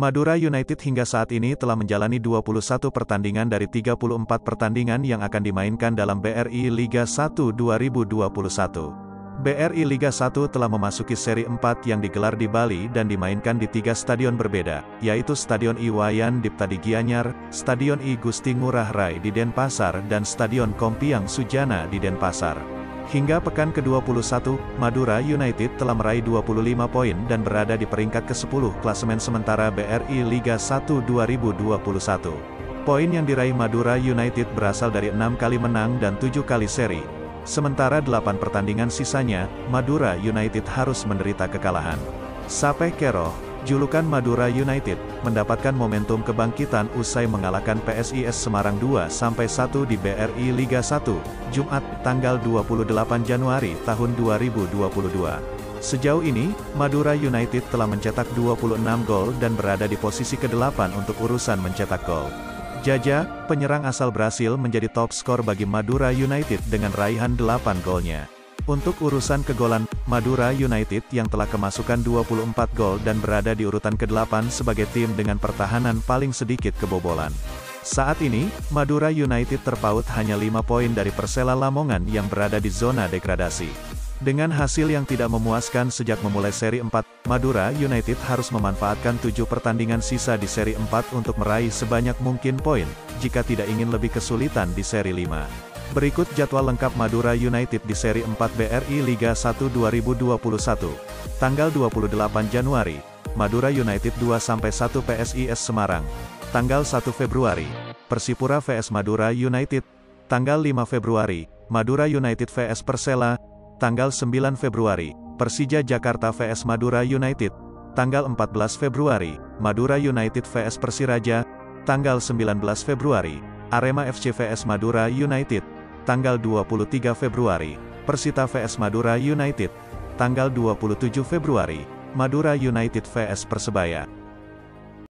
Madura United hingga saat ini telah menjalani 21 pertandingan dari 34 pertandingan yang akan dimainkan dalam BRI Liga 1 2021. BRI Liga 1 telah memasuki seri 4 yang digelar di Bali dan dimainkan di tiga stadion berbeda, yaitu Stadion Iwayan Dipta di Gianyar, Stadion I Gusti Ngurah Rai di Denpasar dan Stadion Kompiang Sujana di Denpasar. Hingga pekan ke-21, Madura United telah meraih 25 poin dan berada di peringkat ke-10 klasemen sementara BRI Liga 1 2021. Poin yang diraih Madura United berasal dari 6 kali menang dan 7 kali seri. Sementara 8 pertandingan sisanya, Madura United harus menderita kekalahan. Sape Kero, Julukan Madura United, mendapatkan momentum kebangkitan usai mengalahkan PSIS Semarang 2-1 di BRI Liga 1, Jumat, tanggal 28 Januari tahun 2022. Sejauh ini, Madura United telah mencetak 26 gol dan berada di posisi ke-8 untuk urusan mencetak gol. Jaja, penyerang asal Brasil menjadi top skor bagi Madura United dengan raihan 8 golnya. Untuk urusan kegolan, Madura United yang telah kemasukan 24 gol dan berada di urutan ke-8 sebagai tim dengan pertahanan paling sedikit kebobolan. Saat ini, Madura United terpaut hanya 5 poin dari Persela Lamongan yang berada di zona degradasi. Dengan hasil yang tidak memuaskan sejak memulai seri 4, Madura United harus memanfaatkan 7 pertandingan sisa di seri 4 untuk meraih sebanyak mungkin poin, jika tidak ingin lebih kesulitan di seri 5. Berikut jadwal lengkap Madura United di seri 4 BRI Liga 1 2021. Tanggal 28 Januari, Madura United 2-1 PSIS Semarang. Tanggal 1 Februari, Persipura vs Madura United. Tanggal 5 Februari, Madura United vs Persela. Tanggal 9 Februari, Persija Jakarta vs Madura United. Tanggal 14 Februari, Madura United vs Persiraja. Tanggal 19 Februari, Arema FC vs Madura United tanggal 23 Februari, Persita vs Madura United, tanggal 27 Februari, Madura United vs Persebaya.